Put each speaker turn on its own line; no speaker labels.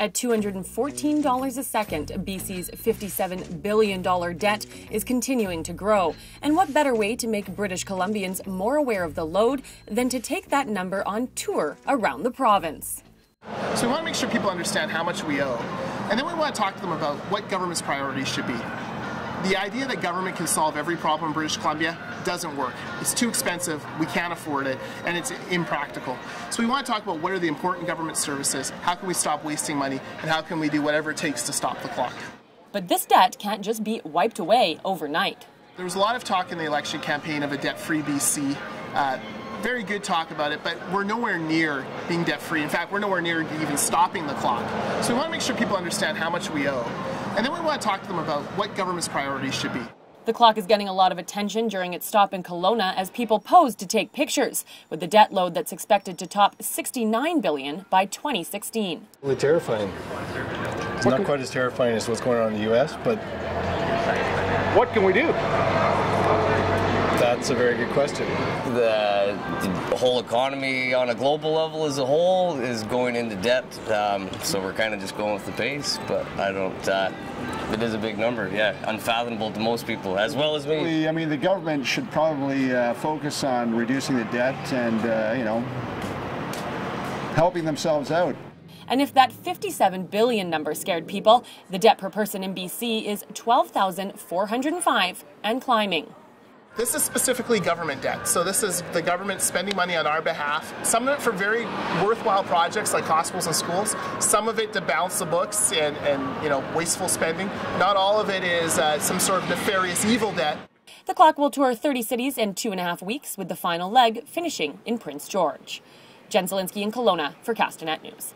At $214 a second, BC's $57 billion debt is continuing to grow. And what better way to make British Columbians more aware of the load than to take that number on tour around the province?
So we want to make sure people understand how much we owe. And then we want to talk to them about what government's priorities should be. The idea that government can solve every problem in British Columbia doesn't work. It's too expensive, we can't afford it, and it's impractical. So we want to talk about what are the important government services, how can we stop wasting money, and how can we do whatever it takes to stop the clock.
But this debt can't just be wiped away overnight.
There was a lot of talk in the election campaign of a debt-free BC. Uh, very good talk about it, but we're nowhere near being debt free. In fact, we're nowhere near even stopping the clock. So we want to make sure people understand how much we owe. And then we want to talk to them about what government's priorities should be.
The clock is getting a lot of attention during its stop in Kelowna as people pose to take pictures with the debt load that's expected to top 69 billion by 2016.
Really terrifying. It's not quite as terrifying as what's going on in the US, but
what can we do?
That's a very good question.
The, the, whole economy on a global level as a whole is going into debt, um, so we're kind of just going with the pace. But I don't. Uh, it is a big number, yeah, unfathomable to most people, as well as me.
I mean, the government should probably uh, focus on reducing the debt and, uh, you know, helping themselves out.
And if that 57 billion number scared people, the debt per person in BC is 12,405 and climbing.
This is specifically government debt. So this is the government spending money on our behalf. Some of it for very worthwhile projects like hospitals and schools. Some of it to balance the books and, and you know wasteful spending. Not all of it is uh, some sort of nefarious evil debt.
The clock will tour 30 cities in two and a half weeks, with the final leg finishing in Prince George. Jen Zielinski in Kelowna for Castanet News.